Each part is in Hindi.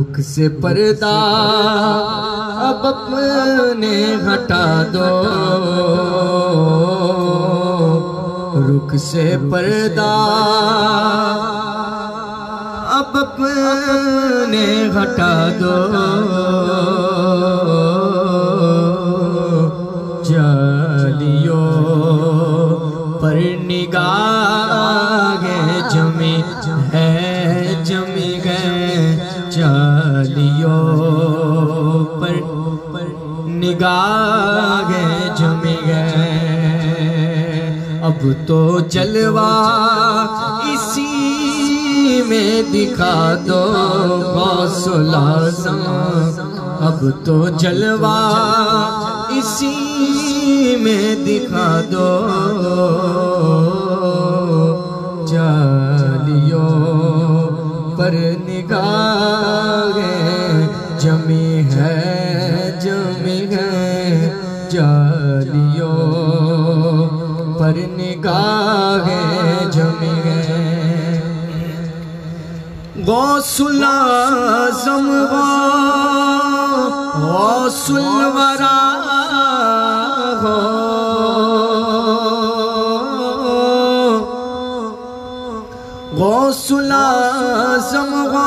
रुख से पर्दा अब अपने हटा दो। रुख से पर्दा अब अपने हटा दो। चलियो चलियो पर निगाह जमी गए अब तो जलवा इसी में दिखा दो गौसलाजम अब तो जलवा इसी में दिखा दो गसला ज़मला ज़म गो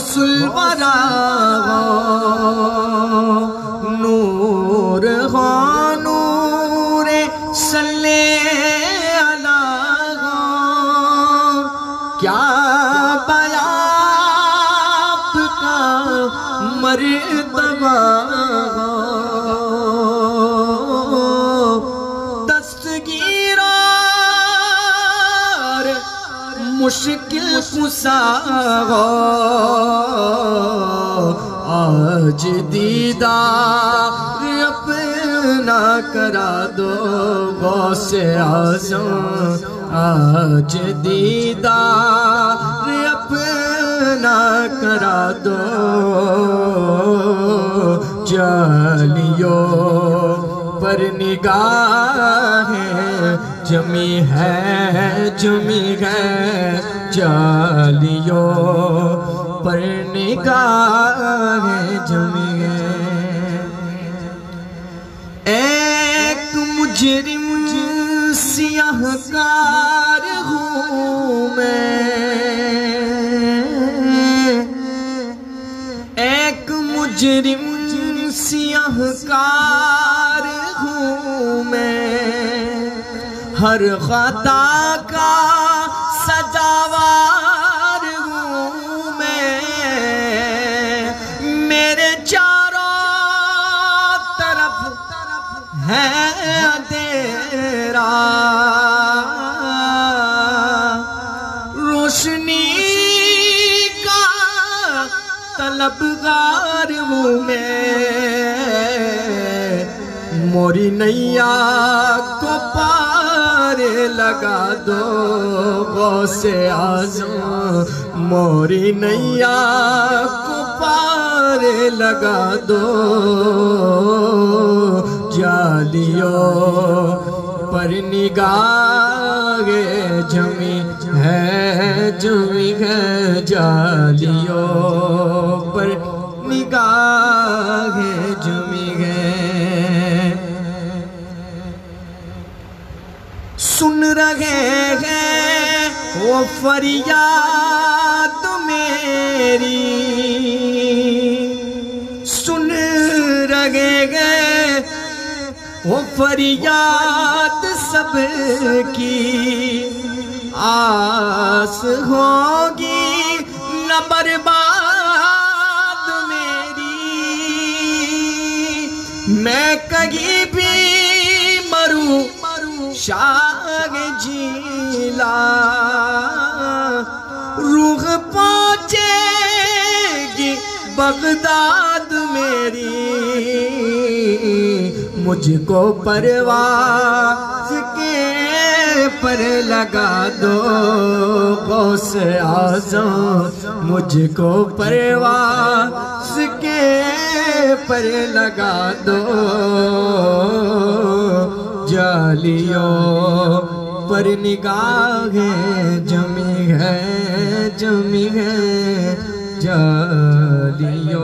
गौसुल बरा नूर हो नूर सल्ले अला क्या बया आपका मर्तबा मुश्किल हो। आज दीदार अपना करा दो गौसे आजम। आज दीदार अपना करा दो। चलियो पर निगाह जमी है जमी है चलियो पर निगाह जमी है। एक मुजरिम सियाहकार हूँ मैं। एक मुजरिम सियाहकार हर खता का सजावार हूँ मैं। मेरे चारों तरफ़ है तेरा रोशनी का तलबगार हूँ मैं। मोरी नैया को पार लगा दो गौसे आज़म मोरी नैया को पार लगा दो। जालियो पर निगाह जमी है जमी है जालियो। सुन रहे हैं वो फरियाद मेरी। सुन रहे हैं वो फरियाद सब की आस होगी न बर्बाद मेरी। मैं कहीं भी मरू शाग जीला रूह पहुंचेगी बगदाद मेरी मुझको परवाज के पर लगा दो गौस आजम मुझको परवास के पर लगा दो जालियों पर निगाह जमी है जमी है जालियों।